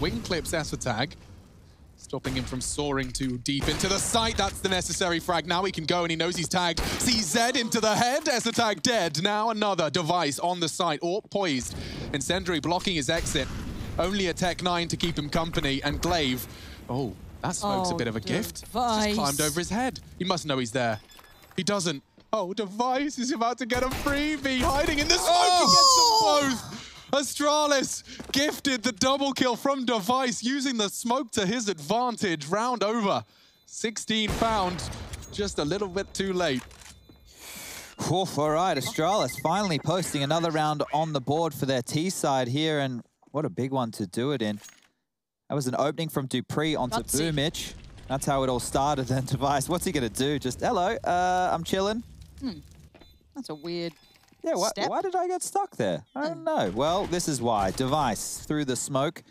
Wing clips Tag, stopping him from soaring too deep into the site. That's the necessary frag. Now he can go and he knows he's tagged. CZ into the head. Tag dead. Now another device on the site, or poised. Incendiary blocking his exit. Only a Tech 9 to keep him company. And Glaive, oh, that smoke's Oh, a bit of a gift. Just climbed over his head. He must know he's there. He doesn't. Oh, Device is about to get a freebie, hiding in the smoke. Oh! Astralis gifted the double kill from Device, using the smoke to his advantage. Round over. 16 found, just a little bit too late. Oof, all right, Astralis finally posting another round on the board for their T side here, and what a big one to do it in. That was an opening from dupreeh onto Gutsy. Boombl4. That's how it all started then, Device. What's he gonna do? Just, hello, uh, I'm chilling. That's a weird. Yeah, why, Step? why did I get stuck there? I don't hmm. know. Well, this is why. Device through the smoke.